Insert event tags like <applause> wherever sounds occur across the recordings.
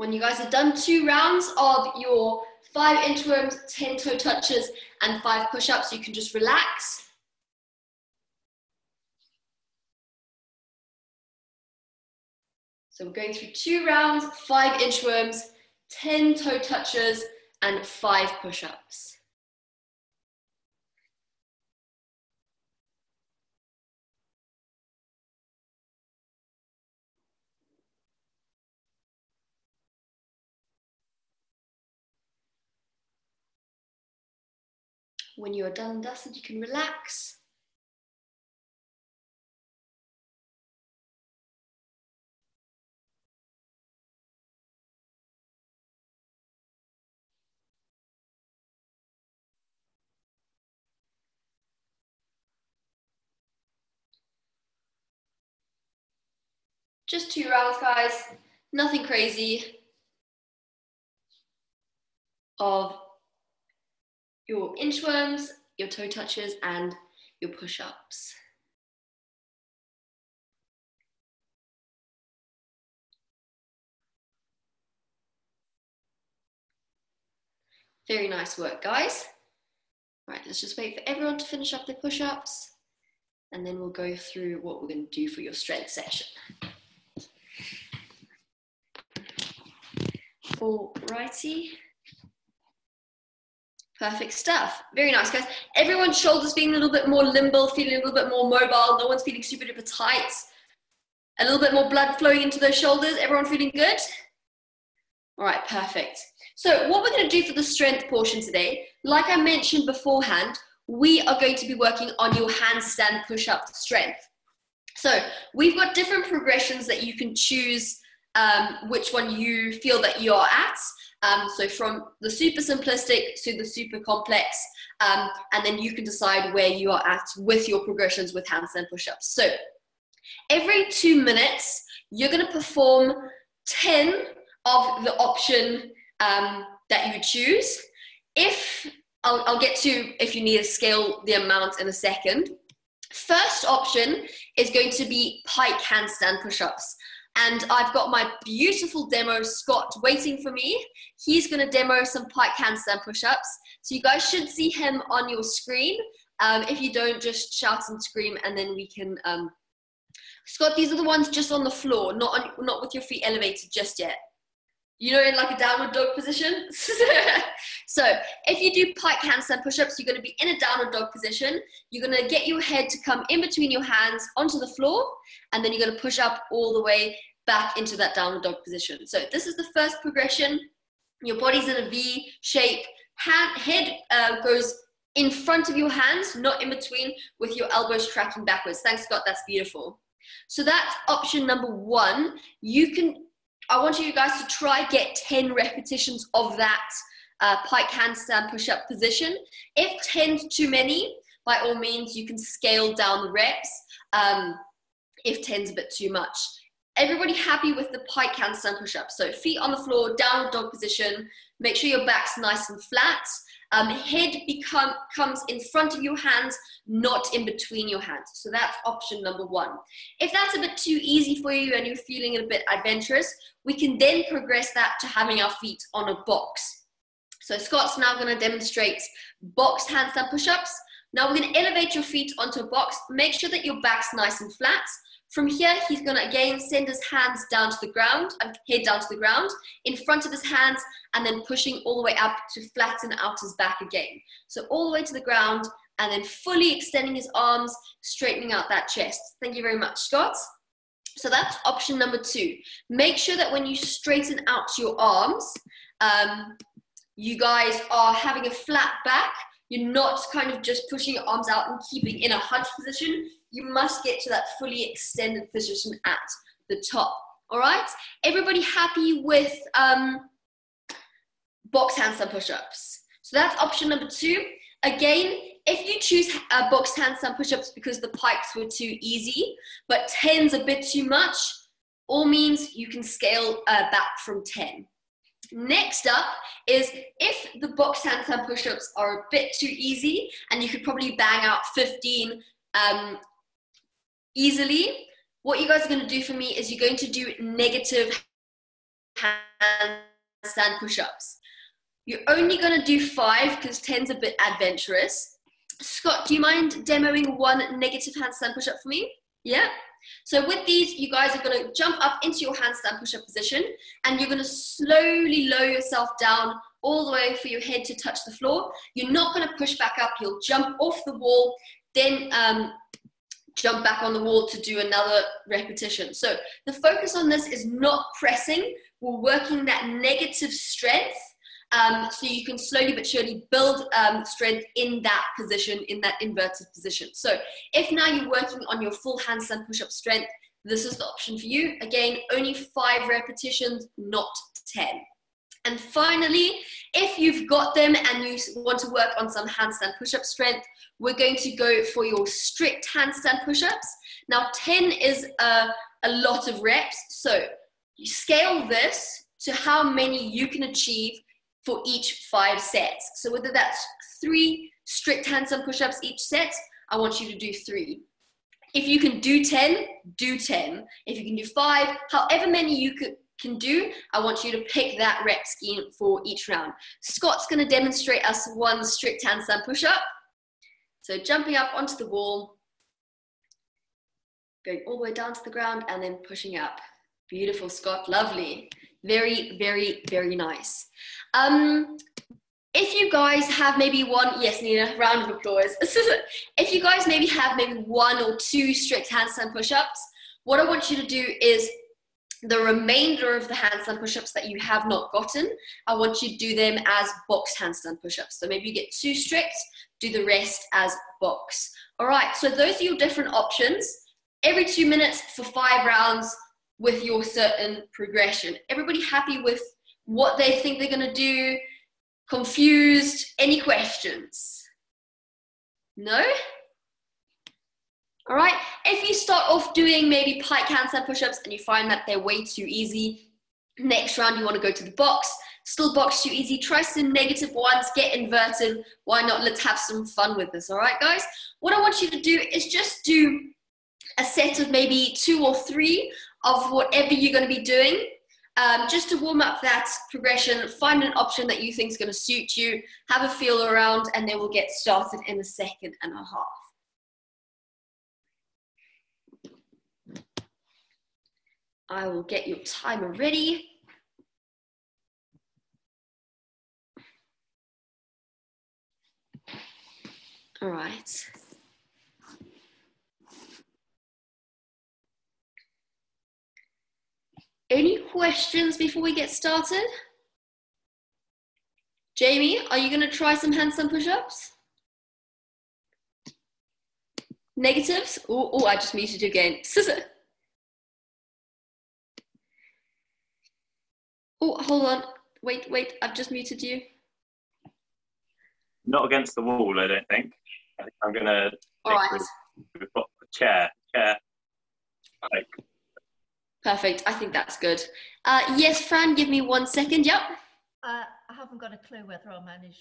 When you guys have done two rounds of your five inchworms, 10 toe touches, and five push-ups, you can just relax. So we're going through two rounds, five inchworms, 10 toe touches, and five push-ups. When you are done and dusted, you can relax. Just two rounds, guys. Nothing crazy. Of your inchworms, your toe touches, and your push-ups. Very nice work, guys. Right, let's just wait for everyone to finish up their push-ups, and then we'll go through what we're gonna do for your strength session. Alrighty. Perfect stuff. Very nice, guys. Everyone's shoulders feeling a little bit more limber, feeling a little bit more mobile. No one's feeling super duper tight. A little bit more blood flowing into those shoulders. Everyone feeling good? All right, perfect. So what we're going to do for the strength portion today, like I mentioned beforehand, we are going to be working on your handstand push-up strength. So we've got different progressions that you can choose um, which one you feel that you're at. Um, so from the super simplistic to the super complex, um, and then you can decide where you are at with your progressions with handstand push-ups. So every two minutes, you're going to perform 10 of the option um, that you choose. If I'll, I'll get to if you need to scale the amount in a second. First option is going to be pike handstand push-ups and I've got my beautiful demo Scott waiting for me. He's going to demo some pike handstand push-ups. So you guys should see him on your screen. Um, if you don't, just shout and scream, and then we can. Um... Scott, these are the ones just on the floor, not on, not with your feet elevated just yet. You know, in like a downward dog position. <laughs> so if you do pike handstand push-ups, you're going to be in a downward dog position. You're going to get your head to come in between your hands onto the floor, and then you're going to push up all the way back into that downward dog position. So this is the first progression. Your body's in a V shape. Hand, head uh, goes in front of your hands, not in between, with your elbows tracking backwards. Thanks, Scott. That's beautiful. So that's option number one. You can, I want you guys to try get 10 repetitions of that uh, pike handstand push-up position. If 10's too many, by all means, you can scale down the reps. Um, if 10's a bit too much. Everybody happy with the pike handstand push-up. So feet on the floor, downward dog position. Make sure your back's nice and flat. Um, head become, comes in front of your hands, not in between your hands. So that's option number one. If that's a bit too easy for you and you're feeling a bit adventurous, we can then progress that to having our feet on a box. So Scott's now going to demonstrate box handstand push-ups. Now we're going to elevate your feet onto a box. Make sure that your back's nice and flat. From here, he's gonna again send his hands down to the ground, uh, head down to the ground, in front of his hands, and then pushing all the way up to flatten out his back again. So all the way to the ground, and then fully extending his arms, straightening out that chest. Thank you very much, Scott. So that's option number two. Make sure that when you straighten out your arms, um, you guys are having a flat back. You're not kind of just pushing your arms out and keeping in a hunch position you must get to that fully extended position at the top. All right, everybody happy with um, box handstand push-ups? So that's option number two. Again, if you choose uh, box handstand push-ups because the pikes were too easy, but 10's a bit too much, all means you can scale uh, back from 10. Next up is if the box handstand push-ups are a bit too easy and you could probably bang out 15 um, easily, what you guys are going to do for me is you're going to do negative handstand push-ups. You're only going to do five because 10's a bit adventurous. Scott, do you mind demoing one negative handstand push-up for me? Yeah? So with these, you guys are going to jump up into your handstand push-up position and you're going to slowly lower yourself down all the way for your head to touch the floor. You're not going to push back up. You'll jump off the wall, then um, jump back on the wall to do another repetition. So the focus on this is not pressing. We're working that negative strength um, so you can slowly but surely build um, strength in that position, in that inverted position. So if now you're working on your full handstand push-up strength, this is the option for you. Again, only five repetitions, not 10. And finally, if you've got them and you want to work on some handstand push-up strength, we're going to go for your strict handstand push-ups. Now 10 is a, a lot of reps, so you scale this to how many you can achieve for each five sets. So whether that's three strict handstand push-ups each set, I want you to do three. If you can do 10, do 10. If you can do five, however many you could, can do, I want you to pick that rep scheme for each round. Scott's gonna demonstrate us one strict handstand push-up. So jumping up onto the wall, going all the way down to the ground and then pushing up. Beautiful, Scott, lovely. Very, very, very nice. Um, if you guys have maybe one, yes, Nina, round of applause. <laughs> if you guys maybe have maybe one or two strict handstand push-ups, what I want you to do is the remainder of the handstand push-ups that you have not gotten, I want you to do them as box handstand push-ups. So maybe you get too strict, do the rest as box. All right, so those are your different options. Every two minutes for five rounds with your certain progression. Everybody happy with what they think they're going to do? Confused? Any questions? No? All right. If you start off doing maybe pike handstand push-ups and you find that they're way too easy, next round you want to go to the box. Still box too easy. Try some negative ones. Get inverted. Why not? Let's have some fun with this. All right, guys. What I want you to do is just do a set of maybe two or three of whatever you're going to be doing um, just to warm up that progression, find an option that you think is going to suit you, have a feel around, and then we'll get started in a second and a half. I will get your timer ready. All right. Any questions before we get started? Jamie, are you going to try some handstand push-ups? Negatives? Oh, I just muted you again. <laughs> oh, hold on. Wait, wait, I've just muted you. Not against the wall, I don't think. I think I'm going to... All right. We've got a chair, chair. Like, Perfect. I think that's good. Uh, yes, Fran, give me one second. Yep. Uh, I haven't got a clue whether I'll manage.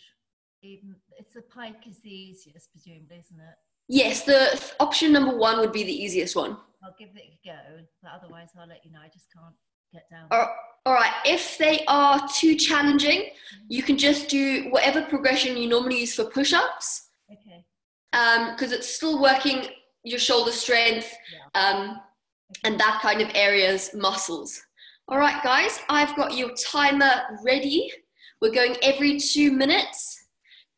Even it's the pike is the easiest, presumably, isn't it? Yes, the option number one would be the easiest one. I'll give it a go, but otherwise I'll let you know. I just can't get down. All, all right. If they are too challenging, mm-hmm. you can just do whatever progression you normally use for push-ups. Okay. Because um, it's still working your shoulder strength. Yeah. Um, and that kind of area's muscles. All right, guys, I've got your timer ready. We're going every two minutes.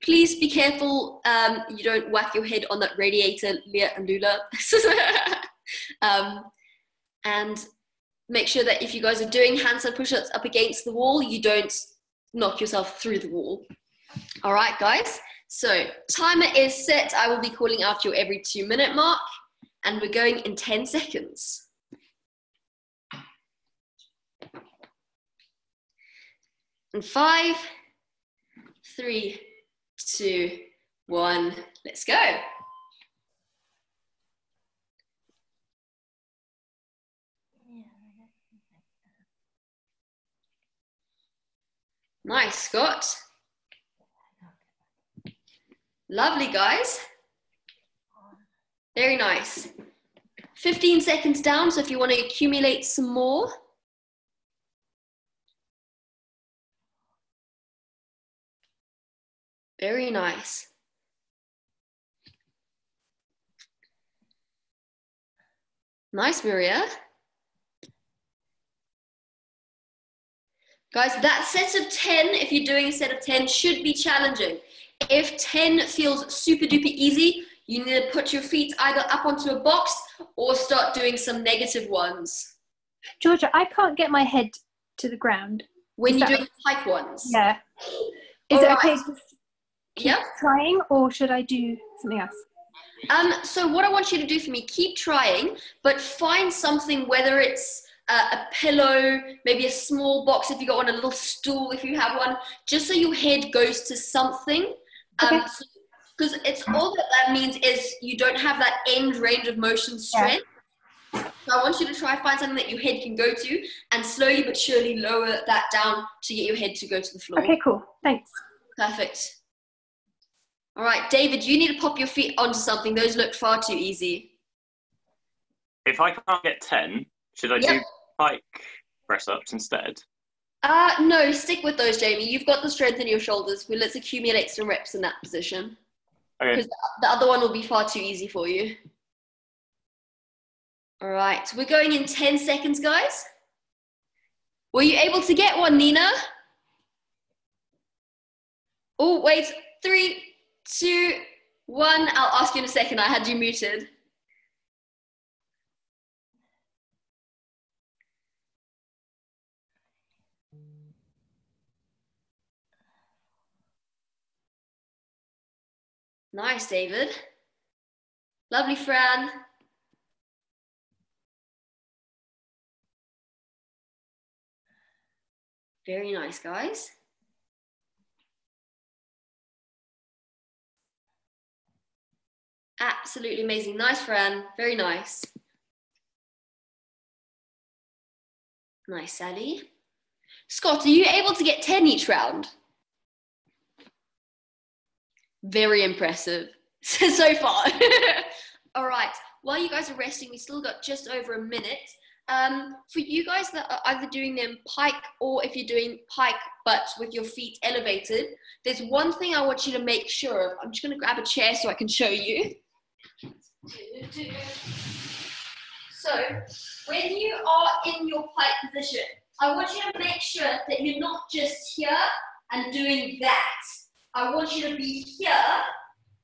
Please be careful um, you don't whack your head on that radiator, Leah and Lula. <laughs> um, and make sure that if you guys are doing handstand push-ups up against the wall, you don't knock yourself through the wall. All right, guys. So timer is set. I will be calling out your every two minute mark and we're going in 10 seconds. And five, three, two, one, let's go. Nice, Scott. Lovely, guys. Very nice. 15 seconds down, so if you want to accumulate some more. Very nice. Nice, Maria. Guys, that set of 10, if you're doing a set of 10, should be challenging. If 10 feels super duper easy, you need to put your feet either up onto a box or start doing some negative ones. Georgia, I can't get my head to the ground. When Is you're doing pike ones. Yeah. Is it Alright. okay to just keep Yep. trying or should I do something else? Um, so what I want you to do for me, keep trying, but find something, whether it's uh, a pillow, maybe a small box if you got one, a little stool if you have one, just so your head goes to something. Okay. Um, because it's all that that means is you don't have that end range of motion strength. So I want you to try find something that your head can go to, and slowly but surely lower that down to get your head to go to the floor. Okay, cool. Thanks. Perfect. All right, David, you need to pop your feet onto something. Those look far too easy. If I can't get 10, should I do Pike press ups instead? Uh, no, stick with those, Jamie. You've got the strength in your shoulders. Well, let's accumulate some reps in that position. Okay. Because the other one will be far too easy for you. All right, we're going in 10 seconds, guys. Were you able to get one, Nina? Oh, wait. Three, two, one. I'll ask you in a second. I had you muted. Nice, David. Lovely, Fran. Very nice, guys. Absolutely amazing. Nice, Fran. Very nice. Nice, Sally. Scott, are you able to get 10 each round? Very impressive <laughs> so far. <laughs> All right. While you guys are resting, we still got just over a minute. Um, for you guys that are either doing them pike or if you're doing pike but with your feet elevated, there's one thing I want you to make sure of. I'm just going to grab a chair so I can show you. So, when you are in your pike position, I want you to make sure that you're not just here and doing that. I want you to be here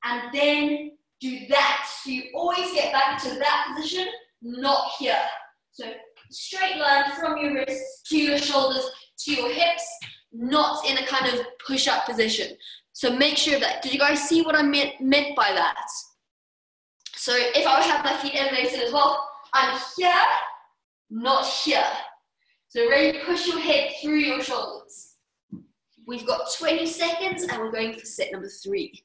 and then do that. So you always get back to that position, not here. So straight line from your wrists to your shoulders to your hips, not in a kind of push-up position. So make sure that, did you guys see what I meant, meant by that? So if I have my feet elevated as well, I'm here, not here. So really push your head through your shoulders. We've got 20 seconds and we're going for set number three.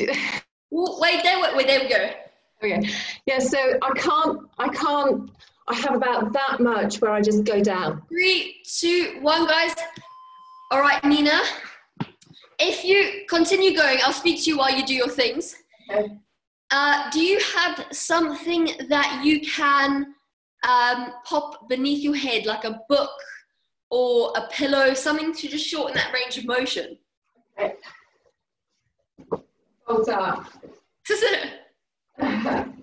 Ooh, wait, there, wait, there we go. Okay. Yeah, so I can't, I can't, I have about that much where I just go down. Three, two, one, guys. All right, Nina. If you continue going, I'll speak to you while you do your things. Okay. Uh, do you have something that you can um, pop beneath your head, like a book or a pillow, something to just shorten that range of motion? Up. <laughs>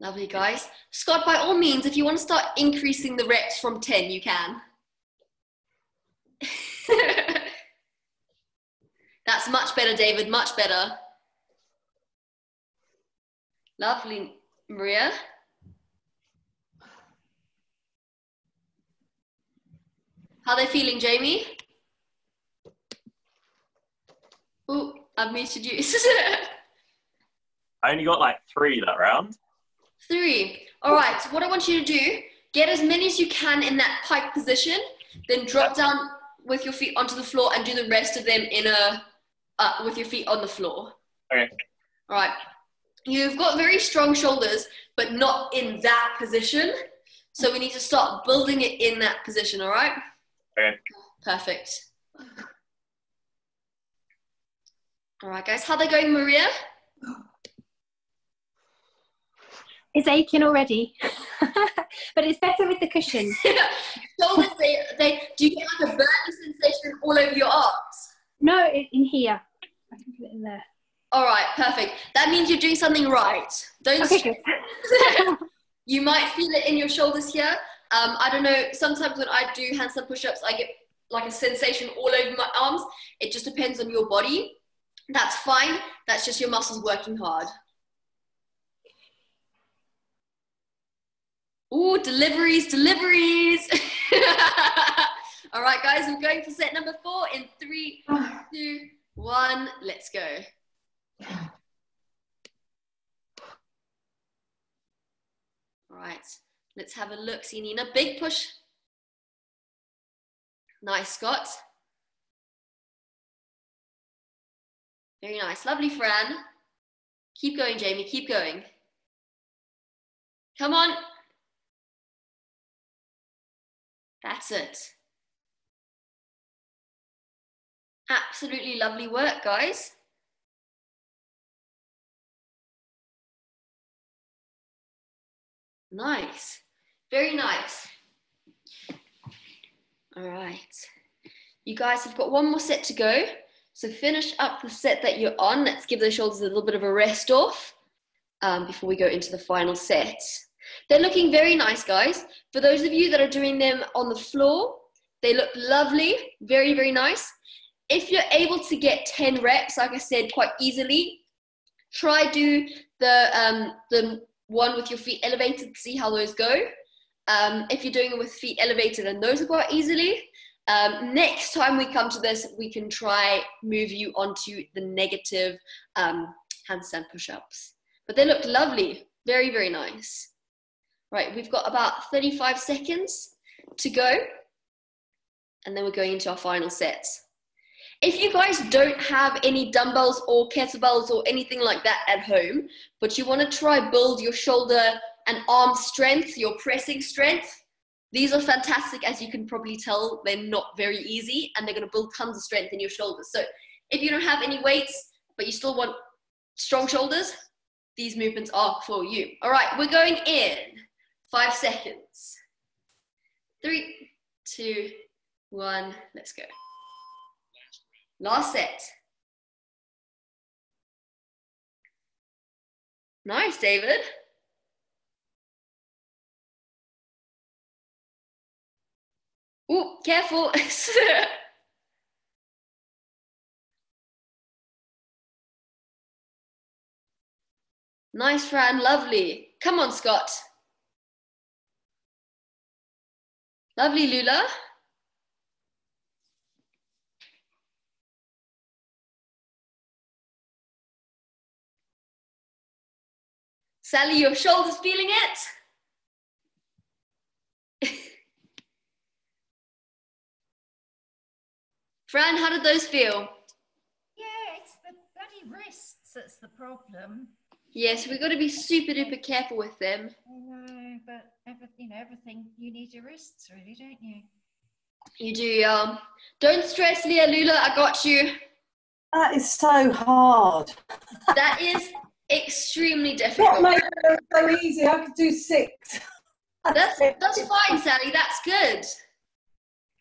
Lovely, guys. Scott, by all means, if you want to start increasing the reps from 10, you can. <laughs> That's much better, David, much better. Lovely, Maria. How they feeling, Jamie? Oh, I've muted you. <laughs> I only got like three that round. Three. All right. So what I want you to do, get as many as you can in that pike position, then drop down with your feet onto the floor and do the rest of them in a uh, with your feet on the floor. Okay. All right. You've got very strong shoulders, but not in that position. So we need to start building it in that position. All right. Okay. Perfect. All right, guys. How they going, Maria? <gasps> It's aching already. <laughs> but it's better with the cushion. <laughs> shoulders, they, they, do you get like a burning sensation all over your arms? No, in, in here. I can put it in there. All right, perfect. That means you're doing something right. Don't Okay, <laughs> you might feel it in your shoulders here. Um, I don't know. Sometimes when I do handstand push-ups, I get like a sensation all over my arms. It just depends on your body. That's fine. That's just your muscles working hard. Ooh, deliveries, deliveries. <laughs> All right, guys, we're going for set number four in three, <sighs> two, one. Let's go. Right, let's have a look. See, Nina, big push. Nice, Scott. Very nice. Lovely, Fran. Keep going, Jamie. Keep going. Come on. That's it. Absolutely lovely work, guys. Nice. Very nice. All right. You guys have got one more set to go. So finish up the set that you're on. Let's give those shoulders a little bit of a rest off um, before we go into the final set. They're looking very nice, guys. For those of you that are doing them on the floor, they look lovely, very, very nice. If you're able to get 10 reps, like I said, quite easily, try do the, um, the one with your feet elevated, see how those go. Um, if you're doing it with feet elevated and those go out easily, um, next time we come to this, we can try move you onto the negative um, handstand push-ups. But they look lovely, very, very nice. Right, we've got about 35 seconds to go, and then we're going into our final set. If you guys don't have any dumbbells or kettlebells or anything like that at home, but you want to try build your shoulder and arm strength, your pressing strength, these are fantastic. As you can probably tell, they're not very easy and they're going to build tons of strength in your shoulders. So if you don't have any weights, but you still want strong shoulders, these movements are for you. All right, we're going in. Five seconds. Three, two, one, let's go. Last set. Nice, David. Oh, careful. <laughs> nice, Fran. Lovely. Come on, Scott. Lovely, Lula. Sally, your shoulders feeling it? <laughs> Fran, how did those feel? Yeah, it's the bloody wrists that's the problem. Yes, we've got to be super duper careful with them. I know, but every, you know, everything you need your wrists, really, don't you? You do, um, don't stress, Leah Lula, I got you. That is so hard. That is extremely What difficult. made it so easy? I could do six. <laughs> That's that's fine, Sally. That's good.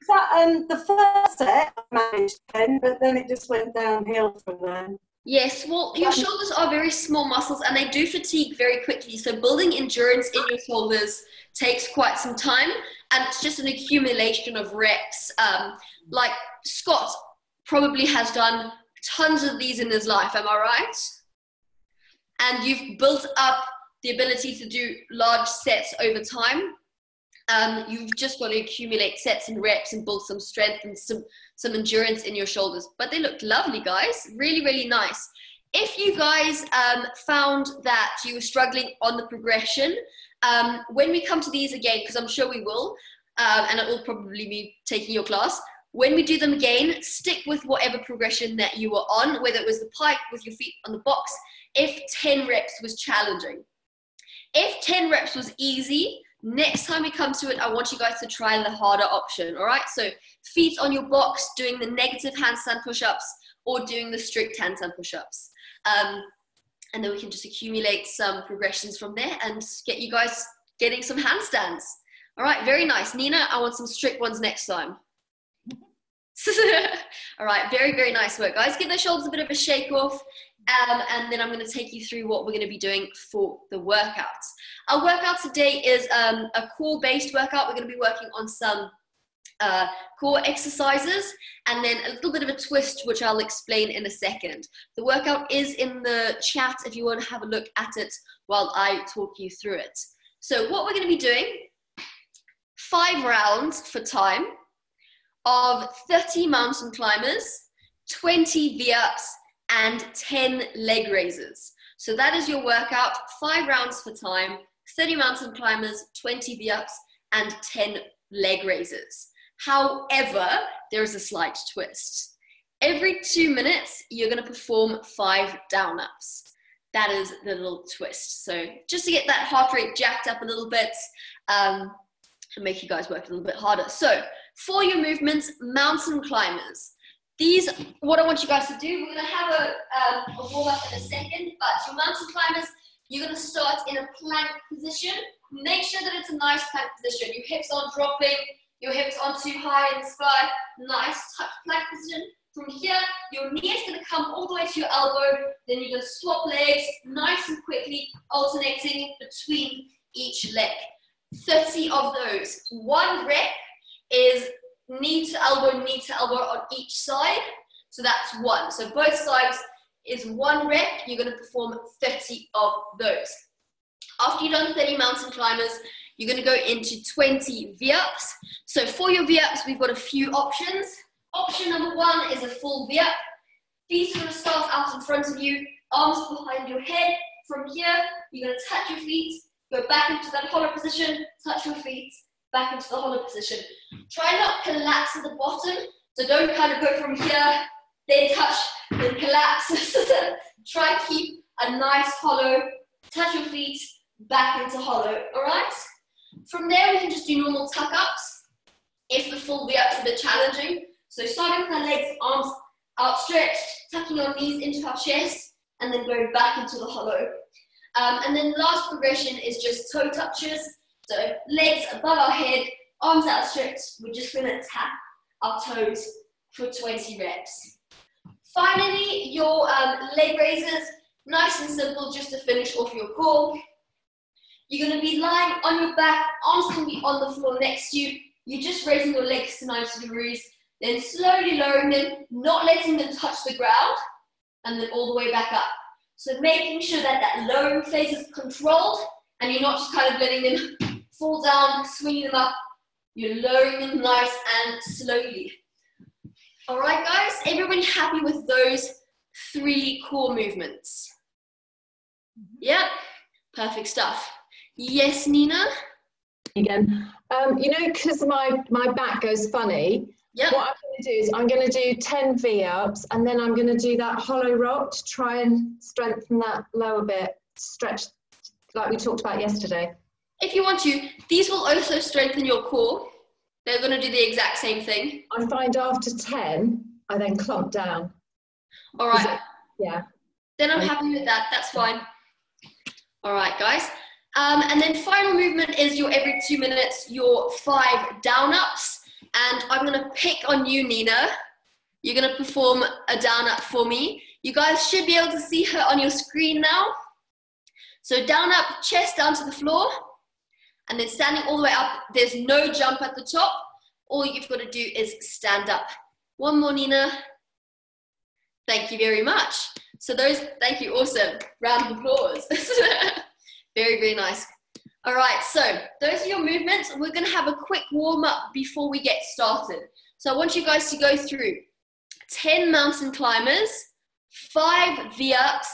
That, um, the first set I managed ten, but then it just went downhill from then. Yes, well, your shoulders are very small muscles and they do fatigue very quickly. So, building endurance in your shoulders takes quite some time and it's just an accumulation of reps. Um, like Scott probably has done tons of these in his life, am I right? And you've built up the ability to do large sets over time. Um, you've just got to accumulate sets and reps and build some strength and some some endurance in your shoulders. But they look lovely, guys. Really, really nice. If you guys um, found that you were struggling on the progression, um, when we come to these again, because I'm sure we will, um, and it will probably be taking your class, when we do them again, stick with whatever progression that you were on, whether it was the pike with your feet on the box, if 10 reps was challenging. If 10 reps was easy, next time we come to it, I want you guys to try the harder option, all right? So feet on your box, doing the negative handstand push-ups or doing the strict handstand push-ups. Um, and then we can just accumulate some progressions from there and get you guys getting some handstands. All right, very nice. Nina, I want some strict ones next time. <laughs> All right, very, very nice work, guys. Give those shoulders a bit of a shake off. Um, and then I'm going to take you through what we're going to be doing for the workouts. Our workout today is um, a core based workout. We're going to be working on some uh, core exercises and then a little bit of a twist, which I'll explain in a second. The workout is in the chat if you want to have a look at it while I talk you through it. So, what we're going to be doing five rounds for time of 30 mountain climbers, 20 V ups, and 10 leg raises. So that is your workout, five rounds for time, 30 mountain climbers, 20 V-ups, and 10 leg raises. However, there is a slight twist. Every two minutes, you're gonna perform five down-ups. That is the little twist. So just to get that heart rate jacked up a little bit, um, and make you guys work a little bit harder. So for your movements, mountain climbers. These, what I want you guys to do, we're gonna have a, um, a warm up in a second, but your mountain climbers, you're gonna start in a plank position. Make sure that it's a nice plank position. Your hips aren't dropping, your hips aren't too high in the sky. Nice touch plank position. From here, your knee is gonna come all the way to your elbow, then you're gonna swap legs nice and quickly, alternating between each leg. 30 of those. One rep is knee to elbow, knee to elbow on each side. So that's one. So both sides is one rep. You're going to perform 30 of those. After you've done 30 mountain climbers, you're going to go into 20 V-ups. So for your V-ups, we've got a few options. Option number one is a full V-up. Feet are going to start out in front of you, arms behind your head. From here, you're going to touch your feet, go back into that hollow position, touch your feet, back into the hollow position. Try not to collapse at the bottom. So don't kind of go from here, then touch, then collapse. <laughs> Try keep a nice hollow, touch your feet, back into hollow, all right? From there, we can just do normal tuck-ups if the full V-up's a bit challenging. So starting with our legs, arms outstretched, tucking our knees into our chest, and then going back into the hollow. Um, and then last progression is just toe touches. So legs above our head, arms outstretched. We're just gonna tap our toes for 20 reps. Finally, your um, leg raises, nice and simple, just to finish off your core. You're gonna be lying on your back, arms can be on the floor next to you. You're just raising your legs to 90 degrees, then slowly lowering them, not letting them touch the ground, and then all the way back up. So making sure that that lowering phase is controlled, and you're not just kind of letting them fall down, swinging them up. You're lowering them nice and slowly. All right, guys, everybody happy with those three core movements? Yep, perfect stuff. Yes, Nina? Again, um, you know, because my, my back goes funny, Yep. what I'm going to do is I'm going to do 10 V-ups and then I'm going to do that hollow rock to try and strengthen that lower bit, stretch like we talked about yesterday. If you want to, these will also strengthen your core. They're going to do the exact same thing. I find after 10, I then clump down. All right. It- Yeah. Then I'm happy with that. That's fine. All right, guys. Um, and then final movement is your every two minutes, your five down ups. And I'm going to pick on you, Nina. You're going to perform a down up for me. You guys should be able to see her on your screen now. So down up, chest down to the floor. And then standing all the way up, there's no jump at the top. All you've got to do is stand up. One more, Nina. Thank you very much. So those, thank you, awesome. Round of applause. <laughs> very, very nice. All right, so those are your movements. We're gonna have a quick warm up before we get started. So I want you guys to go through 10 mountain climbers, five V-ups,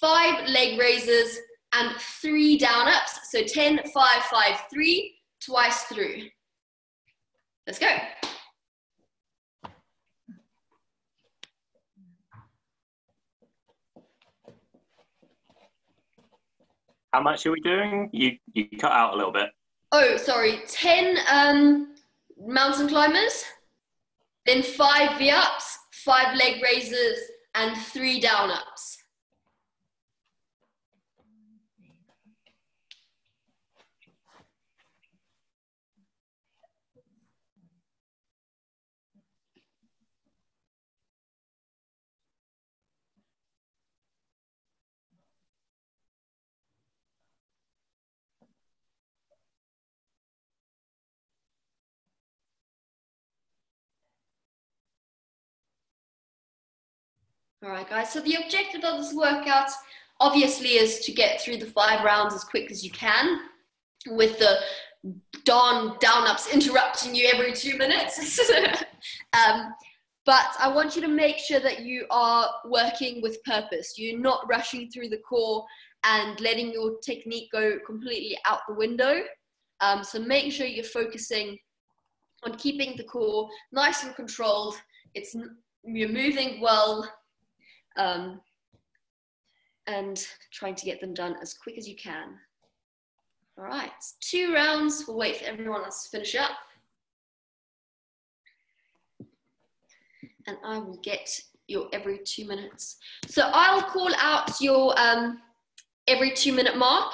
five leg raises, and three down ups. So 10, 5, 5, 3, twice through. Let's go. How much are we doing? You you cut out a little bit. Oh, sorry, 10 um, mountain climbers, then five V ups, five leg raises, and three down All right, guys. So the objective of this workout obviously is to get through the five rounds as quick as you can with the dawn down ups interrupting you every two minutes. <laughs> um, but I want you to make sure that you are working with purpose. You're not rushing through the core and letting your technique go completely out the window. Um, so make sure you're focusing on keeping the core nice and controlled. It's you're moving well, um, and trying to get them done as quick as you can. All right, two rounds. We'll wait for everyone else to finish up. And I will get your every two minutes. So I'll call out your um, every two minute mark.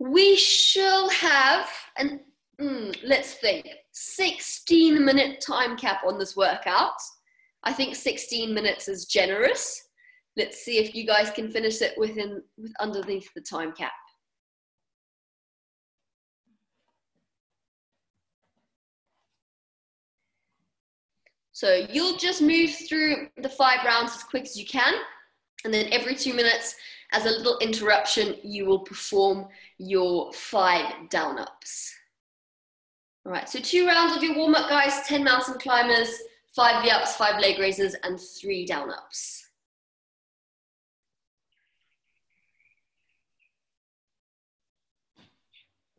We shall have, and mm, let's think, 16 minute time cap on this workout. I think 16 minutes is generous. Let's see if you guys can finish it within with underneath the time cap. So you'll just move through the five rounds as quick as you can. And then every two minutes, as a little interruption, you will perform your five down ups. All right, so two rounds of your warm up, guys 10 mountain climbers, five V ups, five leg raises, and three down ups.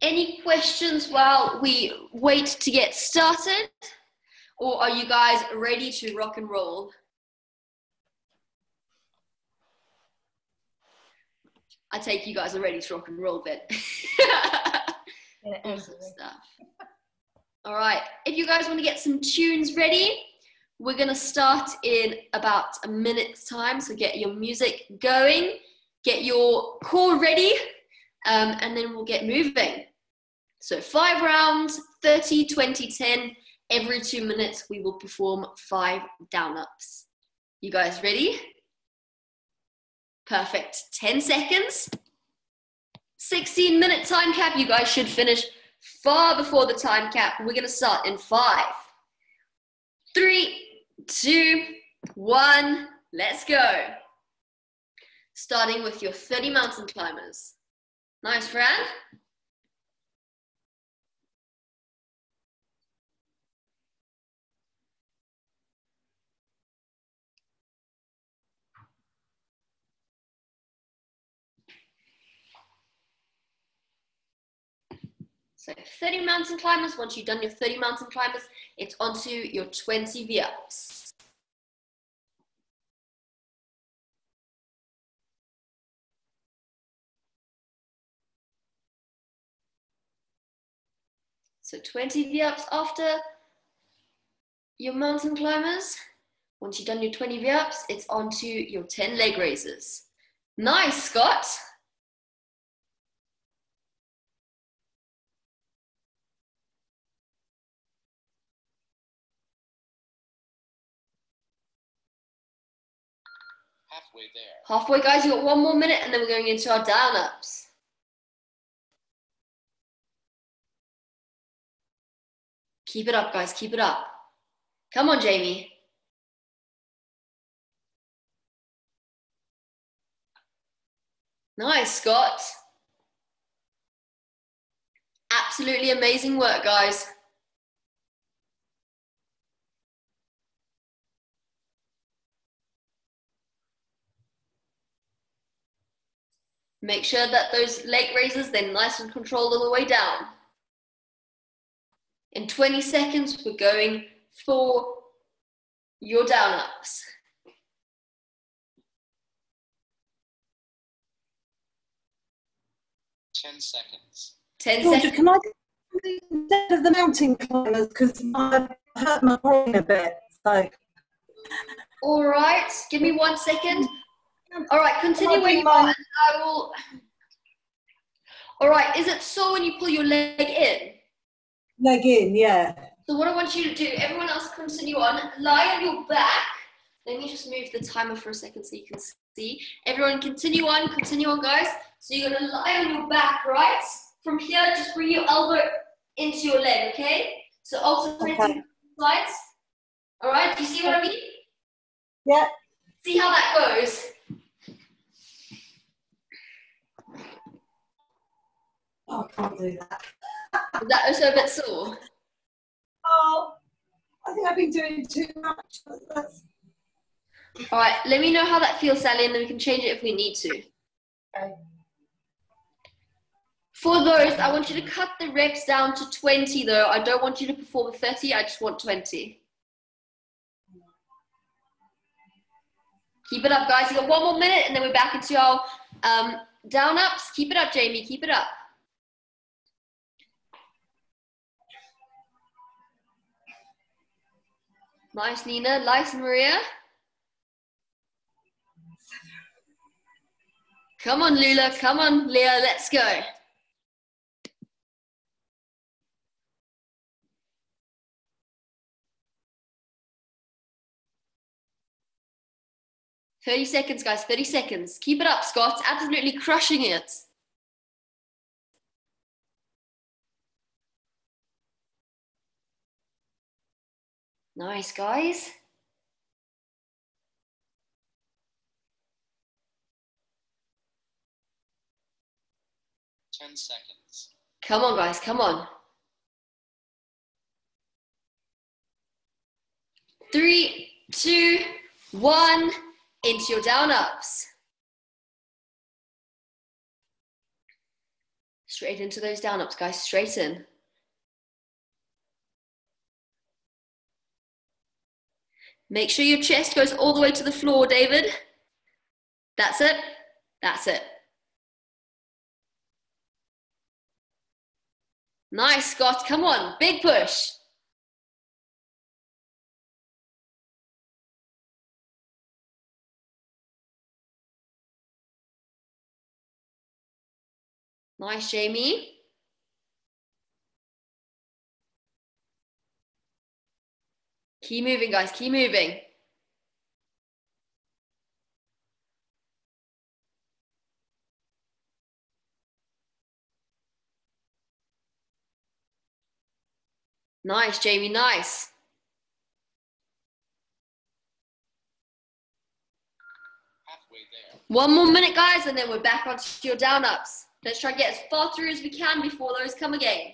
Any questions while we wait to get started? Or are you guys ready to rock and roll? I take you guys are ready to rock and roll, Ben. awesome <laughs> <laughs> stuff. All right, if you guys want to get some tunes ready, we're going to start in about a minute's time. So get your music going, get your core ready, um, and then we'll get moving. So five rounds, 30, 20, 10. Every two minutes, we will perform five down ups. You guys ready? Perfect. 10 seconds. 16 minute time cap. You guys should finish far before the time cap. We're going to start in five, three, two, one. Let's go. Starting with your 30 mountain climbers. Nice, Fran. So 30 mountain climbers, once you've done your 30 mountain climbers, it's onto your 20 V-ups. So 20 V-ups after your mountain climbers. Once you've done your 20 V-ups, it's onto your 10 leg raises. Nice, Scott. halfway there. Halfway, guys. You got one more minute, and then we're going into our down ups. Keep it up, guys. Keep it up. Come on, Jamie. Nice, Scott. Absolutely amazing work, guys. Make sure that those leg raises, they're nice and controlled all the way down. In 20 seconds, we're going for your down ups. Ten seconds. 10 Georgia, seconds. can I do instead of the mountain climbers because I hurt my brain a bit. So All right, give me one second. All right, continue where you Mine. are, and I will. All right, is it so when you pull your leg in? Leg in, yeah. So what I want you to do, everyone else continue on, lie on your back. Let me just move the timer for a second so you can see. Everyone continue on, continue on guys. So you're gonna lie on your back, right? From here, just bring your elbow into your leg, okay? So alternating Okay. sides. All right, do you see what I mean? Yeah. See how that goes. Oh, I can't do that. Is that also a bit sore? Oh, I think I've been doing too much. That's, All right, let me know how that feels, Sally, and then we can change it if we need to. okay. For those, I want you to cut the reps down to 20 though. I don't want you to perform 30, I just want 20. Keep it up, guys. You got one more minute and then we're back into our um, down ups. Keep it up, Jamie. Keep it up. Nice, Nina. Nice, Maria. Come on, Lula. Come on, Leah. Let's go. Thirty seconds, guys. Thirty seconds. Keep it up, Scott. Absolutely crushing it. Nice, guys. Ten seconds. Come on, guys. Come on. Three, two, one. Into your down ups. Straight into those down ups, guys. Straight Make sure your chest goes all the way to the floor, David. That's it. That's it. Nice, Scott. Come on. Big push. Nice, Jamie. Keep moving, guys. Keep moving. Nice, Jamie. Nice. One more minute, guys, and then we're back onto your down ups. Let's try to get as far through as we can before those come again.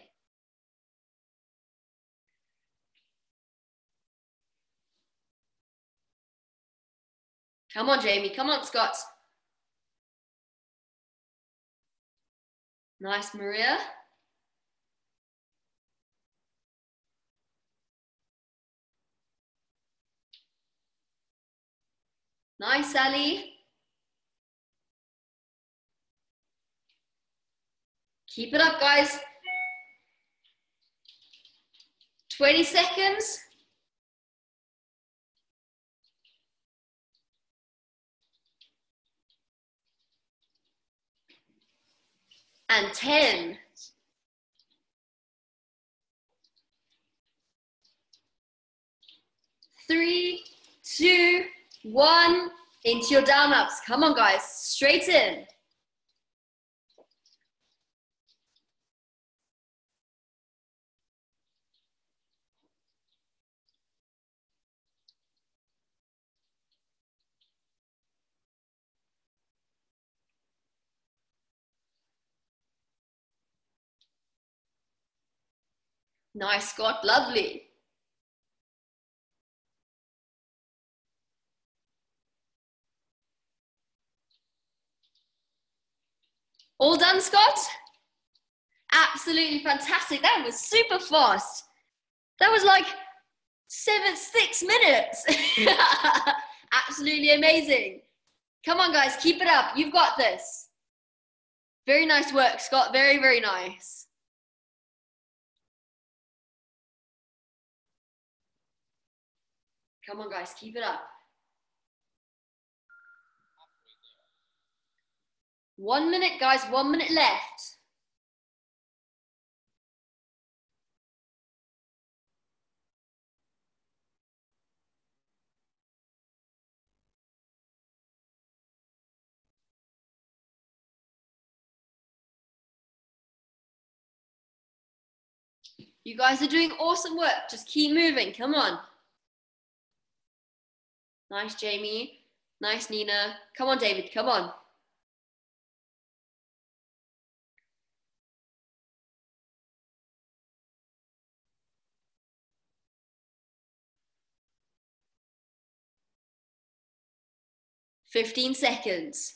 Come on, Jamie. Come on, Scott. Nice, Maria. Nice, Sally. Keep it up, guys. 20 seconds. And 10. Three, two, one. Into your down ups. Come on, guys. Straight Nice, Scott. Lovely. All done, Scott? Absolutely fantastic. That was super fast. That was like seven, six minutes. <laughs> Absolutely amazing. Come on, guys, keep it up. You've got this. Very nice work, Scott. Very, very nice. Come on, guys, keep it up. One minute, guys, one minute left. You guys are doing awesome work. Just keep moving. Come on. Nice, Jamie. Nice, Nina. Come on, David. Come on. Fifteen seconds.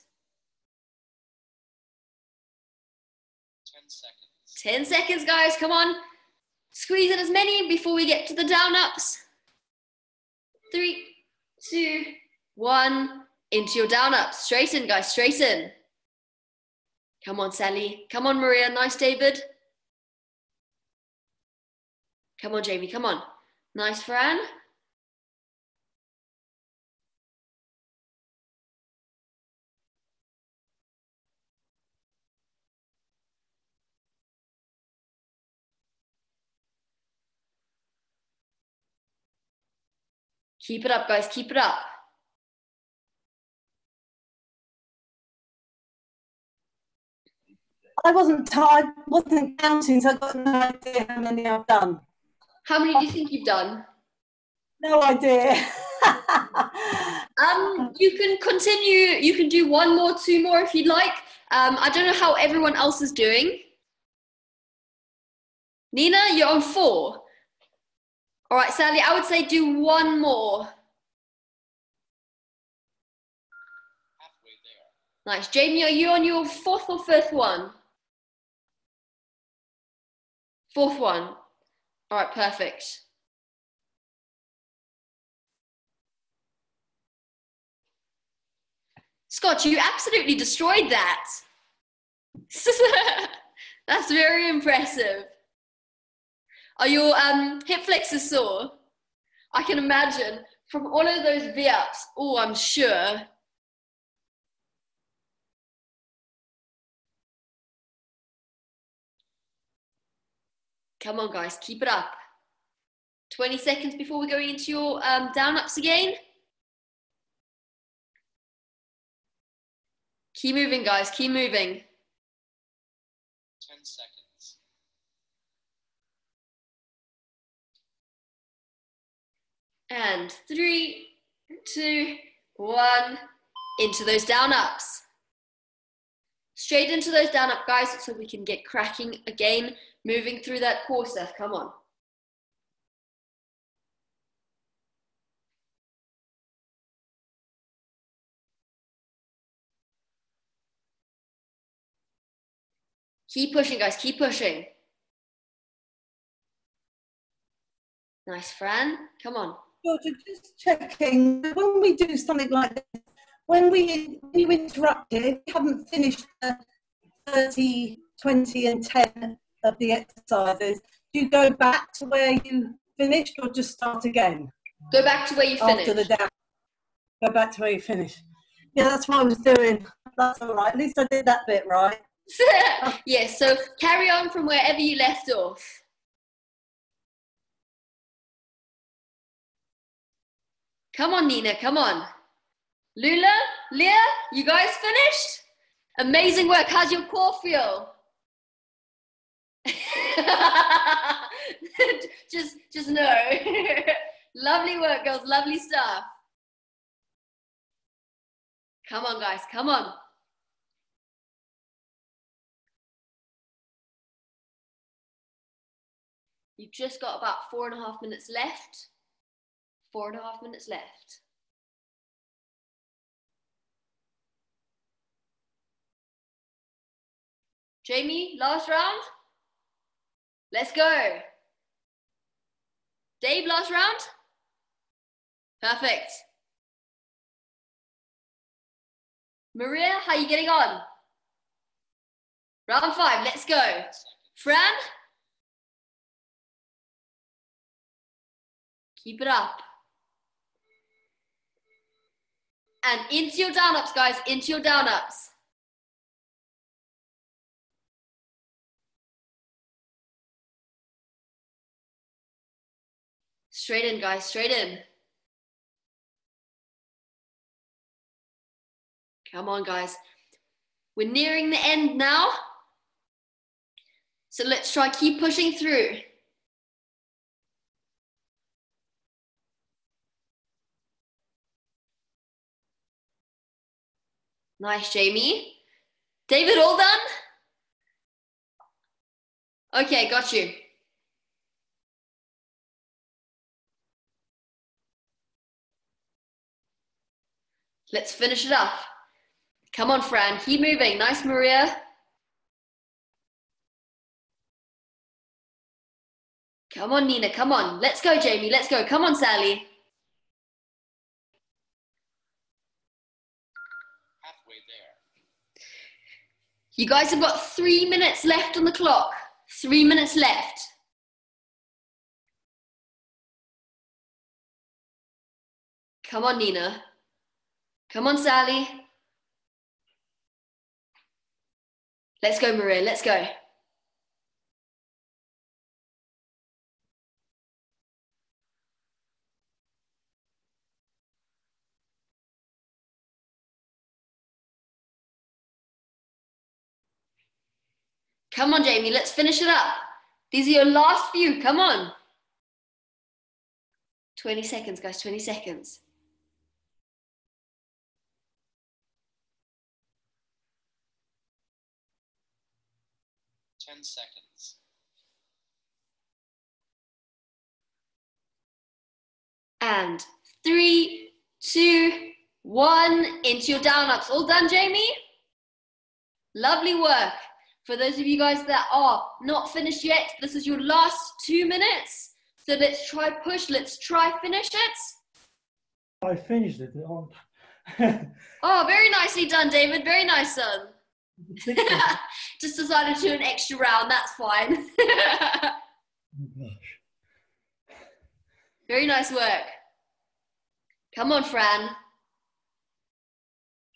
10 seconds. 10 seconds, guys. Come on. Squeeze in as many before we get to the down ups. Three, two, one. Into your down ups. Straight in, guys. Straight in. Come on, Sally. Come on, Maria. Nice, David. Come on, Jamie. Come on. Nice, Fran. Keep it up, guys. Keep it up. I wasn't I wasn't counting, so I've got no idea how many I've done. How many do you think you've done? No idea. <laughs> Um, you can continue. You can do one more, two more if you'd like. Um, I don't know how everyone else is doing. Nina, you're on four. All right, Sally, I would say do one more. Halfway there. Nice. Jamie, are you on your fourth or fifth one? Fourth one. All right, perfect. Scott, you absolutely destroyed that. <laughs> That's very impressive. Are your um, hip flexors sore? I can imagine from all of those V-ups. Oh, I'm sure. Come on, guys, keep it up. 20 seconds before we're going into your um, down ups again. Keep moving, guys, keep moving. And three, two, one, into those down ups. Straight into those down up, guys, so we can get cracking again, moving through that core stuff. Come on. Keep pushing, guys, keep pushing. Nice, Fran. Come on. Georgia, just checking. When we do something like this, when we when you interrupt it, if you haven't finished the 30, 20, and 10 of the exercises, do you go back to where you finished or just start again Go back to where you after finished. the down? Go back to where you finished. Yeah, that's what I was doing. That's all right. At least I did that bit right. <laughs> yes, so carry on from wherever you left off. Come on, Nina, come on. Lula, Leah, you guys finished? Amazing work. How's your core feel? <laughs> just, just no. <laughs> lovely work, girls. Lovely stuff. Come on, guys. Come on. You've just got about four and a half minutes left. Four and a half minutes left. Jamie, last round? Let's go. Dave, last round? Perfect. Maria, how are you getting on? Round five, let's go. Fran? Keep it up. And into your down ups, guys, into your down ups. Straight in, guys, straight in. Come on, guys. We're nearing the end now. So let's try keep pushing through. Nice, Jamie. David, all done? Okay, got you. Let's finish it up. Come on, Fran, keep moving. Nice, Maria. Come on, Nina, come on. Let's go, Jamie, let's go. Come on, Sally. You guys have got three minutes left on the clock. Three minutes left. Come on, Nina. Come on, Sally. Let's go, Maria. Let's go. Come on, Jamie. Let's finish it up. These are your last few. Come on. 20 seconds, guys. 20 seconds. Ten seconds. And three, two, one, into your down ups. All done, Jamie? Lovely work. For those of you guys that are not finished yet, this is your last two minutes. So let's try push, let's try finish it. I finished it. <laughs> Oh, very nicely done, David. Very nice, son. <laughs> Just decided to do an extra round, that's fine. Oh, <laughs> gosh. very nice work. Come on, Fran.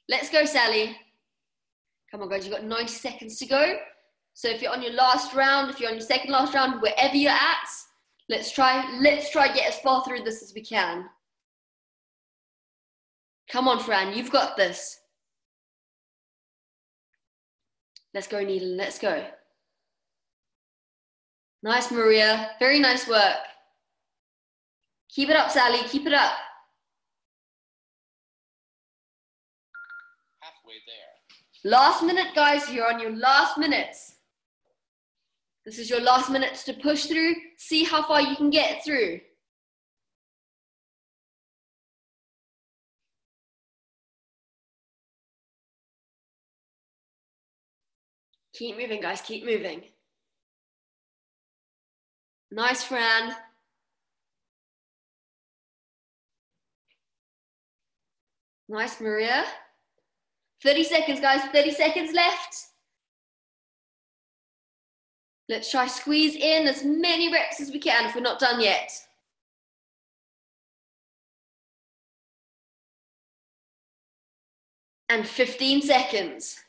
Let's go, Sally. Come on, guys, you've got 90 seconds to go. So if you're on your last round, if you're on your second last round, wherever you're at, let's try, let's try get as far through this as we can. Come on, Fran, you've got this. Let's go, Needle, let's go. Nice, Maria. Very nice work. Keep it up, Sally. Keep it up. Last minute, guys. You're on your last minutes. This is your last minutes to push through. See how far you can get through. Keep moving, guys. Keep moving. Nice, Fran. Nice, Maria. 30 seconds, guys. 30 seconds left. Let's try squeeze in as many reps as we can if we're not done yet. And 15 seconds.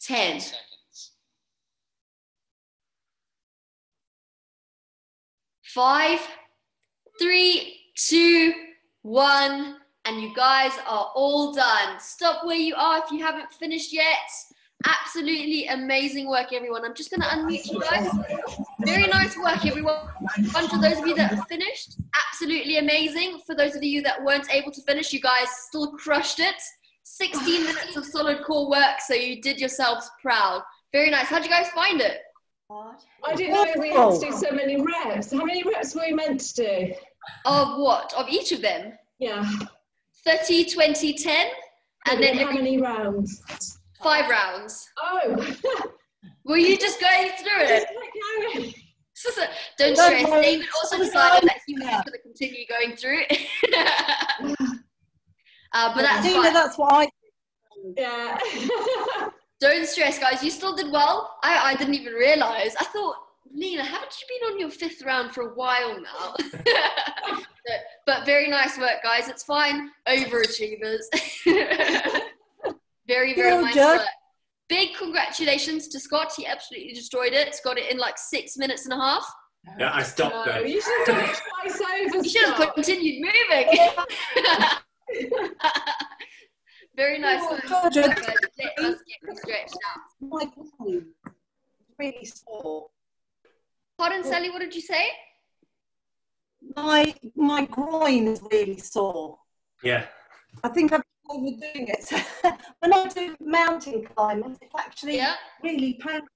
10, Seconds. five, three, two, one, and you guys are all done. Stop where you are if you haven't finished yet. Absolutely amazing work, everyone. I'm just going to unmute you guys. Very nice work, everyone. And for those of you that have finished, absolutely amazing. For those of you that weren't able to finish, you guys still crushed it. 16 <sighs> minutes of solid core work, so you did yourselves proud. Very nice. How'd you guys find it? I didn't know we had to do so many reps. How many reps were we meant to do? Of what? Of each of them? Yeah. 30, 20, 10, and then how many rounds? five rounds. Oh. Were you just going through it? <laughs> Don't <laughs> Don't stress. David also decided that he was going to continue going through. <laughs> uh, but that's Tina, fine. that's what I yeah. Don't stress, guys. You still did well. I, I didn't even realize. I thought, Nina, haven't you been on your fifth round for a while now? but, <laughs> but very nice work, guys. It's fine. Overachievers. <laughs> very, very Good nice job. work. Big congratulations to Scott. He absolutely destroyed it. Got it in like six minutes and a half. Yeah, I stopped No, though. you should have done it twice over. You should have continued moving. <laughs> very oh, nice work. Georgia. Let us get stretched out. my groin is really sore. Pardon, Sally, what did you say? My my groin is really sore. Yeah. I think I'm overdoing it. <laughs> when I do mountain climbing, it's actually Yeah. really painful.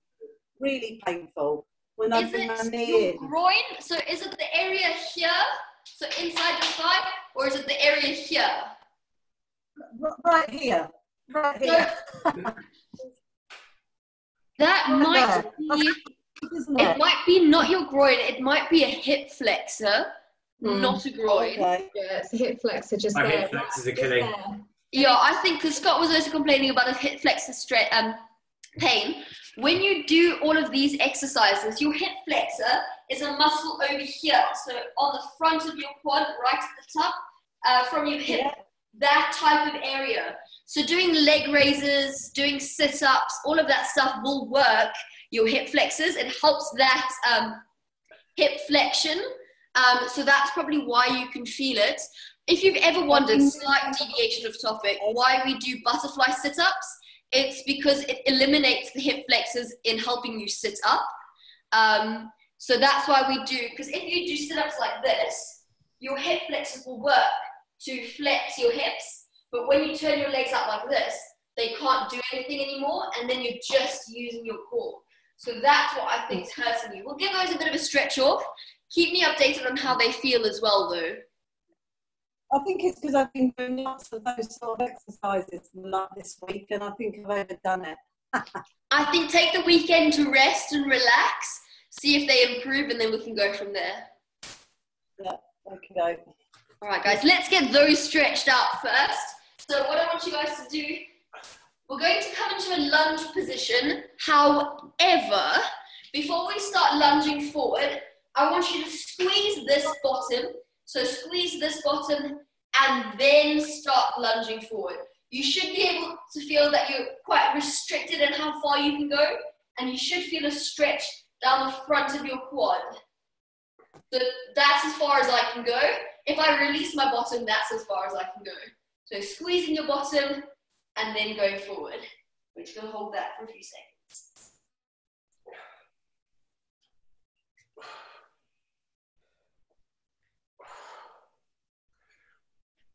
Really painful when I Is bring my it knee your in. groin? So is it the area here? So inside the thigh, or is it the area here? Right here. Right here. <laughs> That might be. Isn't It it? might be not your groin. It might be a hip flexor, Mm. not a groin. Okay. Yeah, it's a hip flexor just My there. hip flexors are killing. Yeah, I think because Scott was also complaining about his hip flexor stre- um, pain. When you do all of these exercises, your hip flexor is a muscle over here. So on the front of your quad, right at the top, uh, from your hip, that type of area. So doing leg raises, doing sit-ups, all of that stuff will work your hip flexors. It helps that um, hip flexion. Um, so that's probably why you can feel it. If you've ever wondered, slight deviation of topic, why we do butterfly sit-ups, it's because it eliminates the hip flexors in helping you sit up. Um, so that's why we do, because if you do sit-ups like this, your hip flexors will work to flex your hips. But when you turn your legs out like this, they can't do anything anymore, and then you're just using your core. So that's what I think is hurting you. We'll give those a bit of a stretch off. Keep me updated on how they feel as well, though. I think it's because I've been doing lots of those sort of exercises like this week, and I think I've overdone it. <laughs> I think take the weekend to rest and relax, see if they improve, and then we can go from there. Yeah, Okay. All right, guys, let's get those stretched out first. So, what I want you guys to do, we're going to come into a lunge position. However, before we start lunging forward, I want you to squeeze this bottom. So, squeeze this bottom and then start lunging forward. You should be able to feel that you're quite restricted in how far you can go, and you should feel a stretch down the front of your quad. So that's as far as I can go. If I release my bottom, that's as far as I can go. So squeezing your bottom and then going forward. which We're just going to hold that for a few seconds.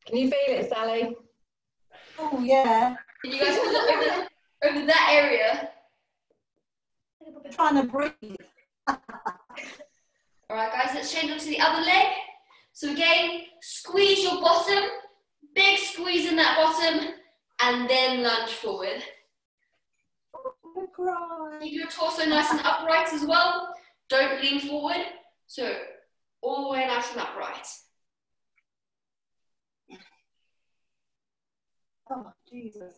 Can you feel it, Sally? Oh yeah. Can you guys feel it over, over that area? I'm trying to breathe. <laughs> All right, guys, let's change on to the other leg. So again, squeeze your bottom, big squeeze in that bottom, and then lunge forward. Keep your torso nice and upright as well. Don't lean forward. So all the way nice and upright. Oh Jesus.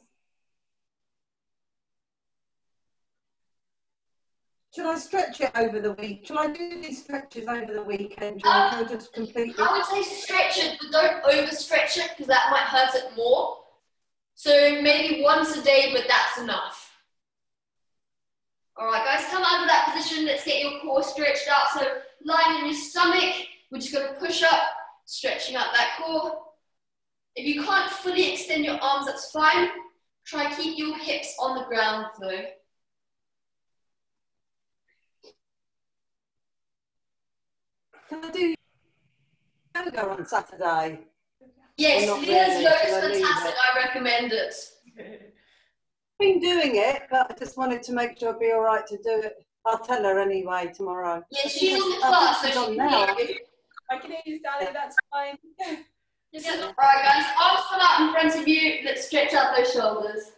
Should I stretch it over the week? Shall I do these stretches over the weekend? Um, I just completely? I would say stretch it, but don't overstretch it because that might hurt it more. So maybe once a day, but that's enough. All right, guys, come out of that position. Let's get your core stretched out. So lying on your stomach, we're just going to push up, stretching out that core. If you can't fully extend your arms, that's fine. Try keep your hips on the ground though. Can I do yoga on Saturday? Yes, Well, not Leah's really, yoga is shall I leave fantastic. I recommend it. Been doing it, but I just wanted to make sure I'd be all right to do it. I'll tell her anyway tomorrow. Yeah, she's I- on the class, so she can now. hear you. I can hear you, Sally. That's fine. So, all right, guys, arms come out in front of you. Let's stretch out those shoulders.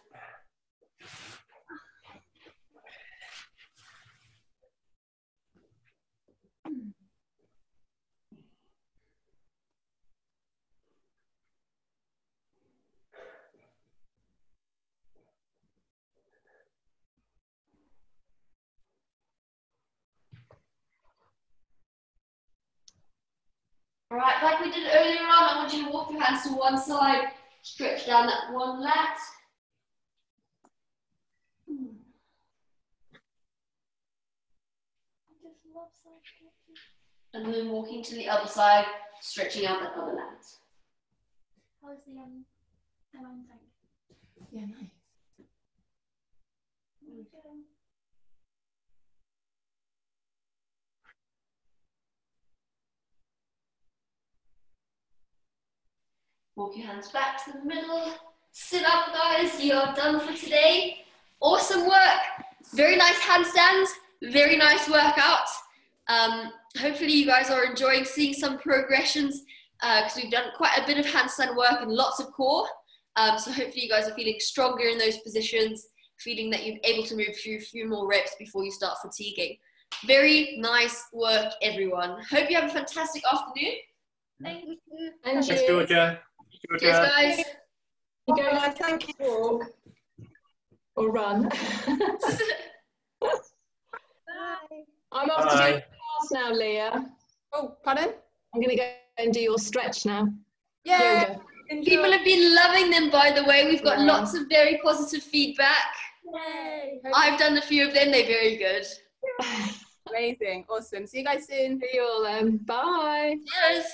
All right, like we did earlier on, I want you to walk your hands to one side, stretch down that one lat. And then walking to the other side, stretching out that other lat. How's the um the wine tank? Yeah, nice. Walk your hands back to the middle. Sit up, guys. You are done for today. Awesome work. Very nice handstands. Very nice workout. Um, hopefully, you guys are enjoying seeing some progressions because we've done quite a bit of handstand work and lots of core. Um, so hopefully, you guys are feeling stronger in those positions, feeling that you're able to move through a few more reps before you start fatiguing. Very nice work, everyone. Hope you have a fantastic afternoon. Thank you. And Thanks, you, Georgia. Cheers, guys. you go Bye, thank you. walk or run. Bye. <laughs> I'm off to do Bye. class now, Leah. Oh, pardon? I'm going to go and do your stretch now. Yeah. Enjoy. People have been loving them, by the way. We've got Yeah. lots of very positive feedback. Yay. I've done a few of them, they're very good. <laughs> Amazing. Awesome. See you guys soon. See you all then. Bye. Cheers.